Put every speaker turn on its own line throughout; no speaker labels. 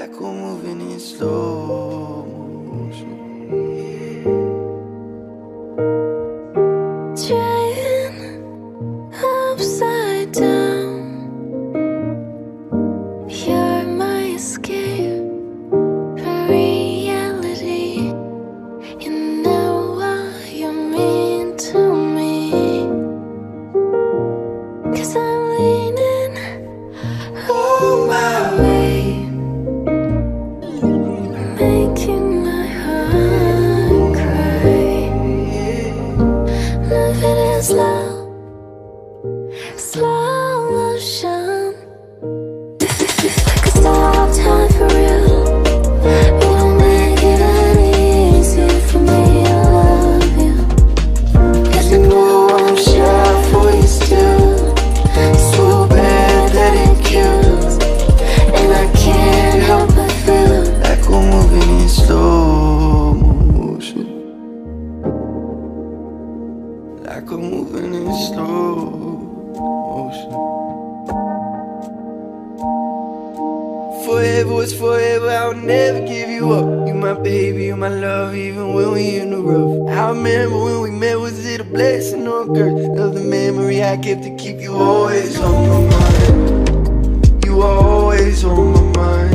like we're moving in slow motion.
Moving in motion.
Forever was forever, I'll never give you up. You my baby, you my love, even when we in the rough. I remember when we met, was it a blessing or a curse? Of the memory I kept to keep you always on my mind. You always on my mind.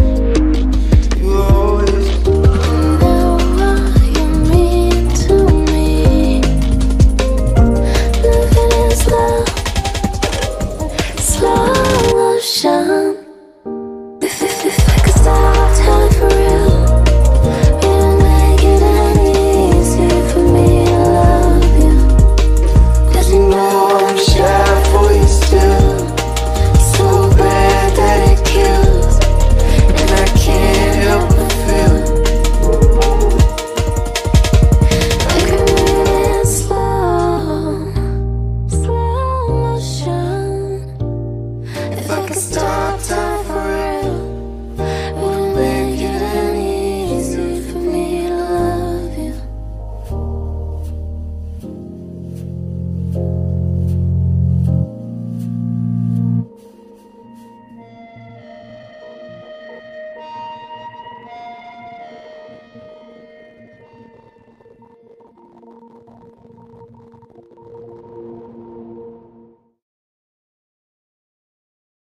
a star.